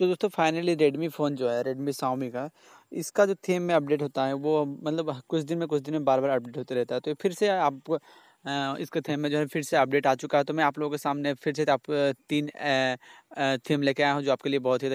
तो दोस्तों finally Redmi phone जो है रेडमी साउमी का, इसका जो थीम में अपडेट होता है, वो मतलब कुछ दिन में, कुछ दिन में बार बार अपडेट होते रहता है। तो फिर से आप इसके थीम में जो है, फिर से अपडेट आ चुका है। तो मैं आप लोगों के सामने फिर से आप तीन थीम लेके आया हूँ, जो आपके लिए बहुत ही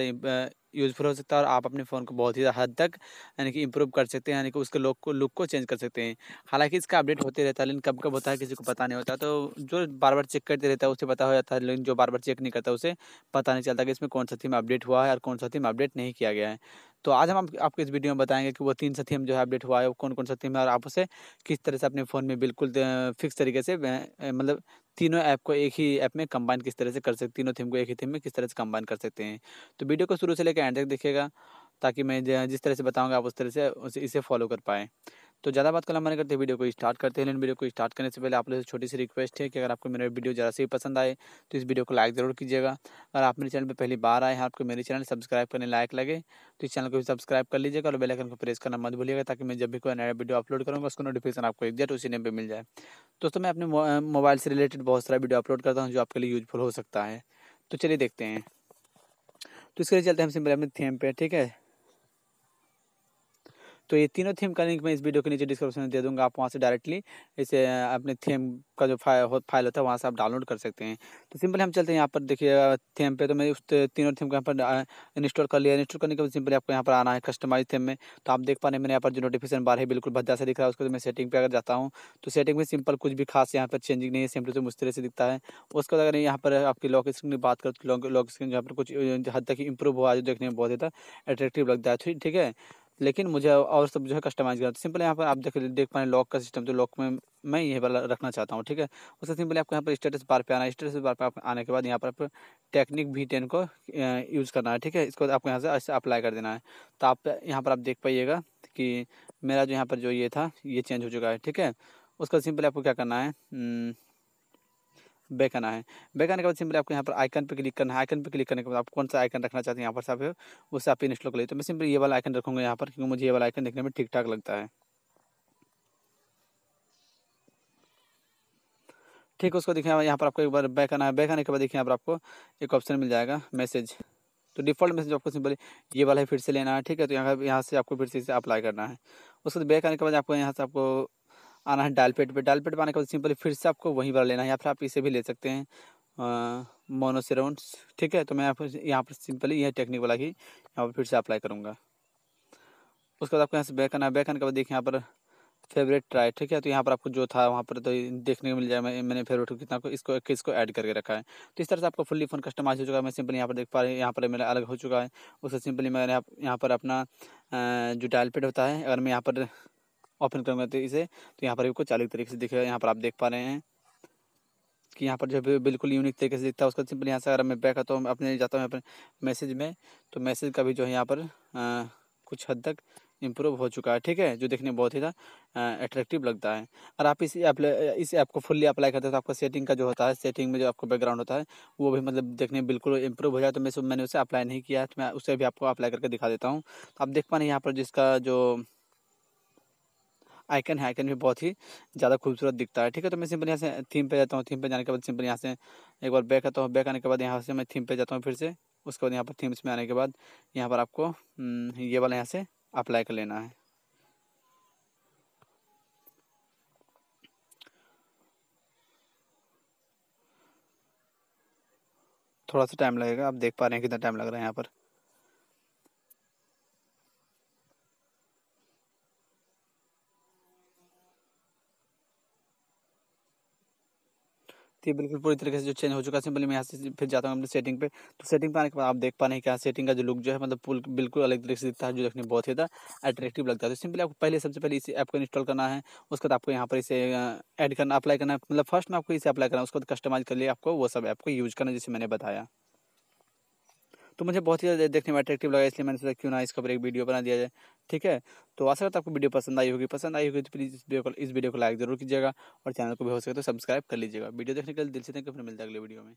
यूज़फुल हो सकता है और आप अपने फ़ोन को बहुत ही हद तक, यानी कि इम्प्रूव कर सकते हैं, यानी कि उसके लुक को लुक को चेंज कर सकते हैं। हालाँकि इसका अपडेट होते रहता है, लेकिन कब कब होता है, किसी को पता नहीं होता। तो जो बार बार चेक करते रहता है, उसे पता हो जाता है, लेकिन जो बार बार चेक नहीं करता, उसे पता नहीं चलता कि इसमें कौन सा थीम अपडेट हुआ है और कौन सा थीम अपडेट नहीं किया गया है। तो आज हम आपको इस वीडियो में बताएँगे कि वो तीन सा थीम जो है अपडेट हुआ है, वो कौन कौन सा थीम है और आप उसे किस तरह से अपने फ़ोन में बिल्कुल फिक्स तरीके से मतलब तीनों ऐप को एक ही ऐप में कंबाइन किस तरह से कर सकते तीनों थीम को एक ही थीम में किस तरह से कंबाइन कर सकते हैं? तो वीडियो को शुरू से लेकर एंड तक देखिएगा, ताकि मैं जिस तरह से बताऊँगा आप उस तरह से इसे फॉलो कर पाएँ। तो ज़्यादा बात कलम करते हैं वीडियो को स्टार्ट करते हैं। लेकिन वीडियो को स्टार्ट करने से पहले आप लोग से छोटी सी रिक्वेस्ट है कि अगर आपको मेरा वीडियो ज़रा से पसंद आए तो इस वीडियो को लाइक ज़रूर कीजिएगा। अगर आप मेरे चैनल पर पहली बार आए हैं, आपको मेरे चैनल सब्सक्राइब करने लायक लगे तो इस चैनल को भी सब्सक्राइब कर लीजिएगा और बेलाइकन को प्रेस करना मत भूलिएगा ताकि मैं जब भी कोई नया वीडियो अपलोड करूँगा, उसको नोटिफिकेशन आपको एग्जैक्ट उसी नेम पर मिल जाए। दोस्तों, मैं अपने मोबाइल से रिलेटेड बहुत सारा वीडियो अपलोड करता हूँ जो आपके लिए यूजफुल हो सकता है। तो चलिए देखते हैं। तो इसके लिए चलते हैं, हम सिंपल अपने थीम पे ठीक है? तो ये तीनों थीम का लिंक मैं इस वीडियो के नीचे डिस्क्रिप्शन में दे दूँगा, आप वहाँ से डायरेक्टली इसे अपने थीम का जो फ़ाइल फ़ाइल होता है, वहाँ से आप डाउनलोड कर सकते हैं। तो सिंपल हम चलते हैं यहाँ पर, देखिए थीम पे तो मैं उस तीनों थीम को यहाँ पर इंस्टॉल कर लिया। इंस्टॉल करने के बाद सिंपली आपको यहाँ पर आना है कस्टमाइज थीम में। तो आप देख पा रहे हैं, मैंने यहाँ पर जो नोटिफिकेशन बार है, बिल्कुल भद्दा से दिख रहा है, उसको तो मैं सेटिंग पर अगर जाता हूँ तो सेटिंग में सिंपल कुछ भी खास यहाँ पर चेंजिंग नहीं है सिंपल से मुझ तरह से दिखता है। उसके बाद अगर यहाँ पर आपकी लॉक स्क्रीन की बात करें तो लॉक स्क्रीन यहाँ पर कुछ हद तक इंप्रूव हुआ जो देखने में बहुत ज़्यादा अट्रैक्टिव लगता है ठीक है? लेकिन मुझे और सब जो है कस्टमाइज करना। सिंपल यहाँ पर आप देख देख पाए लॉक का सिस्टम तो लॉक में मैं ये वाला रखना चाहता हूँ, ठीक है? उससे सिंपली आपको यहाँ पर स्टेटस बार पे आना है। स्टेटस बार पे आने के बाद यहाँ पर आपको टेक्निक भी टेन को यूज़ करना है, ठीक है? इसको आपको यहाँ से अप्लाई कर देना है। तो आप यहाँ पर आप देख पाइएगा कि मेरा जो यहाँ पर जो ये था, ये चेंज हो चुका है, ठीक है? उसका सिंपली आपको क्या करना है? बैक आना है बैक आने के बाद सिंपली आपको यहाँ पर आइकन पे क्लिक करना है। आइकन पे क्लिक करने के बाद आप कौन सा आइकन रखना चाहते हैं यहाँ पर सब उससे आप इंस्टॉल कर लीजिए। तो मैं सिंपली ये वाला आइकन रखूँगा यहाँ पर, क्योंकि मुझे ये वाला आइकन देखने में ठीक ठाक लगता है। ठीक, उसको देखिए यहाँ पर आपको एक बार बैक आना है बैक आने के बाद देखिए यहाँ पर आपको एक ऑप्शन मिल जाएगा, मैसेज। तो डिफ़ॉल्ट मैसेज आपको सिंपली ये वाला है फिर से लेना है, ठीक है? तो यहाँ यहाँ से आपको फिर से इसे अप्लाई करना है। उसके बाद बैक आने के बाद आपको यहाँ से आपको आना है डायल पेट पे। डायल पेट पे आने के बाद सिंपली फिर से आपको वहीं वाला लेना है, या फिर आप इसे भी ले सकते हैं मोनोसेराउंड्स ठीक है? तो मैं यहाँ पर सिंपली यह टेक्निक वाला ही यहाँ पर फिर से अप्लाई करूँगा। उसके बाद आपको यहाँ से बैक आना बैक आने के बाद देखिए यहाँ पर फेवरेट ट्राई, ठीक है? तो यहाँ पर आपको जो था वहाँ पर तो देखने को मिल जाए मैं, मैंने फेवरेट कितना को, इसको, किसको ऐड करके रखा है। तो इस तरह से आपको फुल्ली फ़ोन कस्टमाइज हो चुका है। मैं सिंपली यहाँ पर देख पा रहे हैं, यहाँ पर मेरा अलग हो चुका है। उससे सिंपली मैंने यहाँ पर अपना जो डायल पेड होता है, अगर मैं यहाँ पर ओपन करूँगा इसे। तो यहाँ पर आपको चालू तरीके से दिखेगा यहाँ पर आप देख पा रहे हैं कि यहाँ पर जो बिल्कुल यूनिक तरीके से दिखता है। उसका सिंपल यहाँ से अगर मैं बैक आता हूँ अपने जाता हूँ अपने मैसेज में तो मैसेज का भी जो है यहाँ पर कुछ हद तक इम्प्रूव हो चुका है। ठीक है? जो देखने में बहुत ही ज़्यादा अट्रैक्टिव लगता है। और आप इस ऐप इस ऐप को फुल्ली अप्लाई करते हैं तो आपका सेटिंग का जो होता है सेटिंग में जो आपको बैकग्राउंड होता है, वो भी मतलब देखने में बिल्कुल इम्प्रूव हो जाए तो मैं मैंने उसे अप्लाई नहीं किया है। तो मैं उसे भी आपको अप्लाई करके दिखा देता हूँ। तो आप देख पा रहे हैं यहाँ पर जिसका जो आइकन है आइकन भी बहुत ही ज़्यादा खूबसूरत दिखता है। ठीक है तो मैं सिंपल यहाँ से थीम पे जाता हूँ। थीम पे जाने के बाद सिंपल यहाँ से एक बार बैक आता हूँ। बैक आने के बाद यहाँ से मैं थीम पे जाता हूँ फिर से। उसके बाद यहाँ पर थीम्स में आने के बाद यहाँ पर आपको हम्म, ये वाला यहाँ से अप्लाई कर लेना है। थोड़ा सा टाइम लगेगा। आप देख पा रहे हैं कितना टाइम लग रहा है यहाँ पर। तो ये बिल्कुल पूरी तरीके से जो चेंज हो चुका है, सिंपली मैं यहाँ से फिर जाता हूँ अपने सेटिंग पे। तो सेटिंग पे आने के बाद आप देख पा रहे हैं कि यहाँ सेटिंग का जो लुक जो है मतलब बिल्कुल अलग तरीके से दिखता है, जो देखने बहुत ही ज़्यादा अट्रैक्टिव लगता है। तो सिंपली आपको पहले सबसे पहले इस ऐप को इंस्टॉल करना है, उसके बाद आपको यहाँ पर इसे ऐड करना अप्लाई करना मतलब फ़र्स्ट में आपको इसे अप्लाई करना है बाद कस्टमाइज कर लिए आपको वो सब ऐप को यूज़ करना जैसे मैंने बताया। तो मुझे बहुत ही ज़्यादा देखने में अट्रैक्टिव लगा, इसलिए मैंने सोचा क्यों ना इसका एक वीडियो बना दिया जाए। ठीक है? तो आशा करता आपको वीडियो पसंद आई होगी। पसंद आई होगी तो प्लीज़ इस वीडियो को, इस वीडियो को लाइक ज़रूर कीजिएगा और चैनल को भी हो सके तो सब्सक्राइब कर लीजिएगा। वीडियो देखने के लिए दिल से देखिए फिर मिलता है अगले वीडियो में।